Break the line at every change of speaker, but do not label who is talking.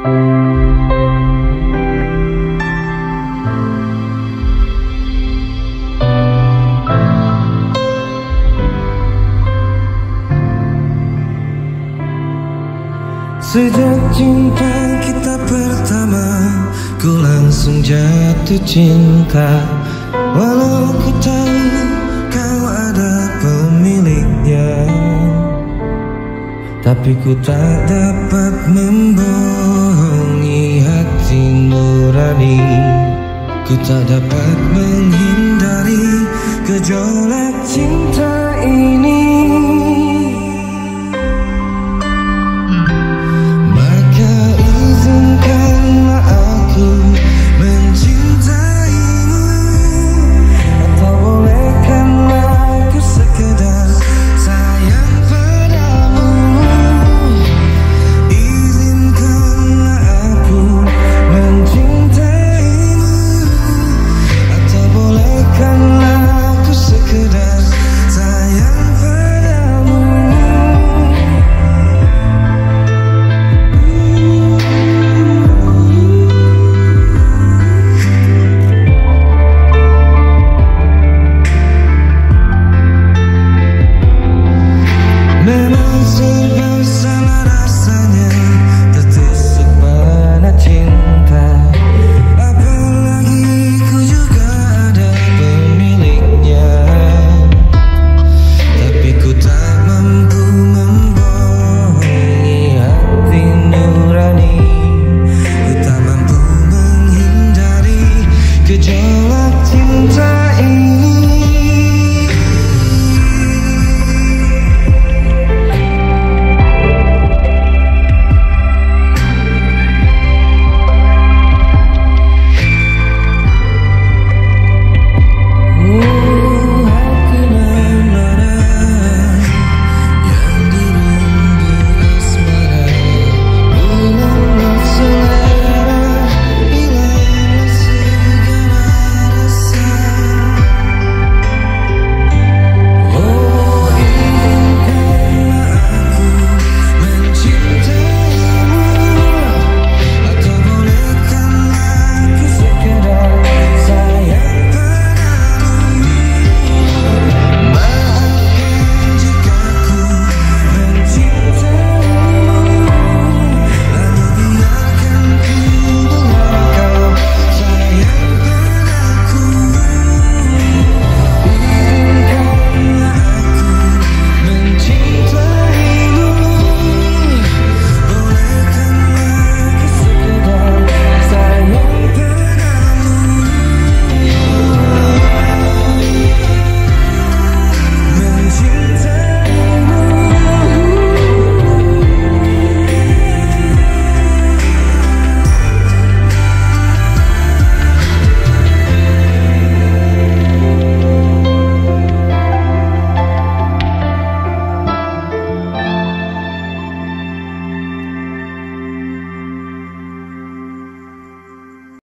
Sejak jumpa kita pertama Ku langsung jatuh cinta. Walau ku tahu Tapi ku tak dapat membohongi hati nurani Ku tak dapat menghindari gejolak cinta ini